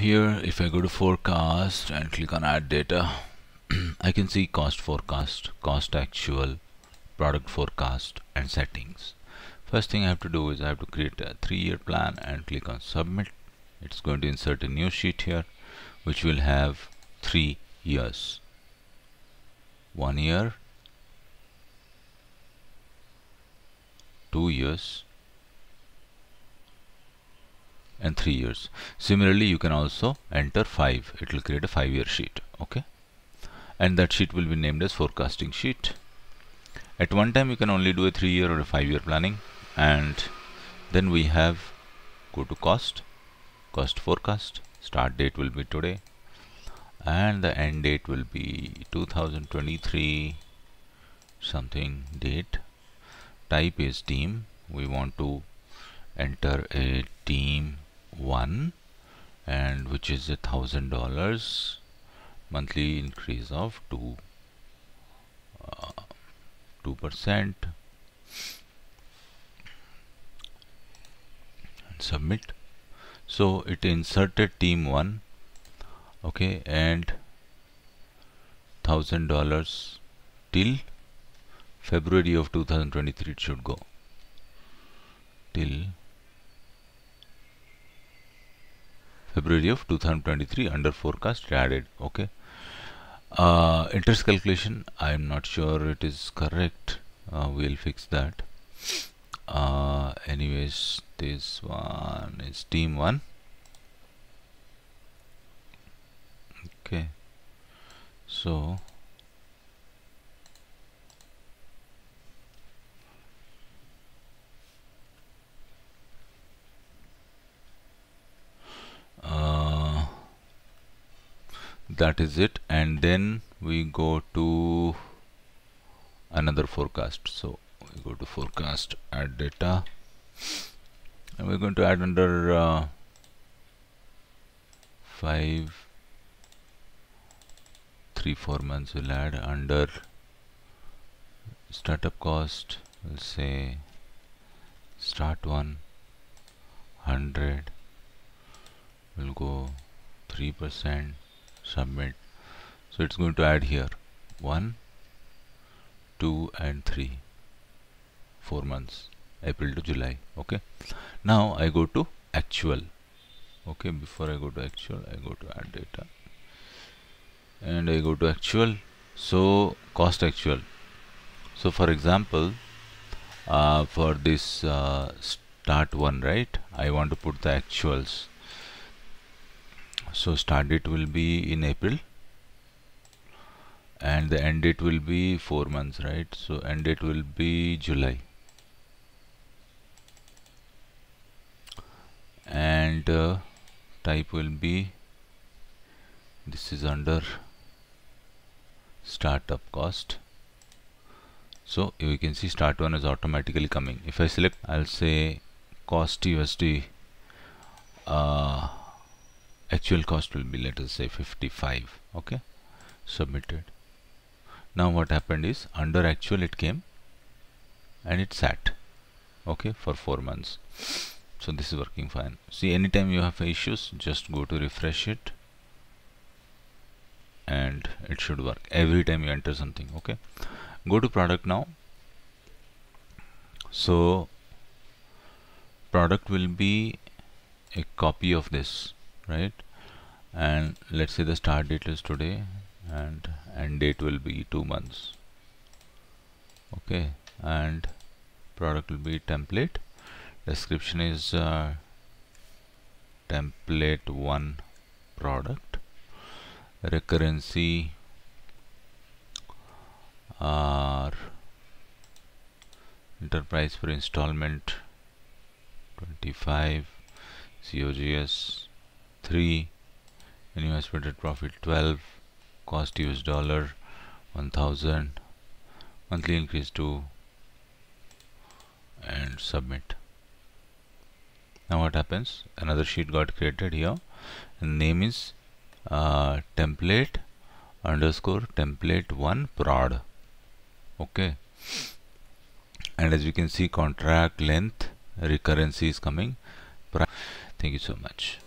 here if I go to forecast and click on add data I can see cost forecast cost actual product forecast and settings. First thing I have to do is I have to create a three-year plan and click on submit. It's going to insert a new sheet here which will have three years. One year. Two years and 3 years. Similarly you can also enter 5 it will create a 5 year sheet okay? And that sheet will be named as forecasting sheet. At one time you can only do a 3 year or a 5 year planning. And then we have go to cost cost forecast start date will be today and the end date will be 2023 something date. Type is team. We want to enter a team 1 and which is a thousand dollars monthly increase of 2 uh, 2 percent. Submit. So it inserted team 1 okay and thousand dollars till February of 2023 it should go. Till February of 2023 under forecast added okay. Uh, interest calculation I am not sure it is correct. Uh, we'll fix that. Uh, anyways this one is team 1 okay. So that is it. And then we go to another forecast. So we go to forecast add data. And we're going to add under uh, 5 3 4 months we'll add under startup cost. We'll say start one 100 we'll go 3 percent submit. So it's going to add here. 1 2 and 3 4 months. April to July. Okay? Now I go to actual. Okay? Before I go to actual I go to add data. And I go to actual. So cost actual. So for example uh, for this uh, start one right? I want to put the actuals so start date will be in April. And the end date will be 4 months right? So end date will be July. And uh, type will be this is under startup cost. So you can see start one is automatically coming. If I select I'll say cost USD uh, actual cost will be let us say 55 okay submitted. Now what happened is under actual it came and it sat okay for four months. So this is working fine. See anytime you have issues just go to refresh it and it should work every time you enter something okay. Go to product now. So product will be a copy of this right? And let's say the start date is today and end date will be two months. Okay and product will be template. Description is uh, template one product. Recurrency are enterprise for installment 25 COGS 3 annual estimated profit 12 cost US dollar 1000 monthly increase to and submit. Now what happens? Another sheet got created here. And name is uh, template underscore template one prod. Okay. And as you can see contract length recurrency is coming. Thank you so much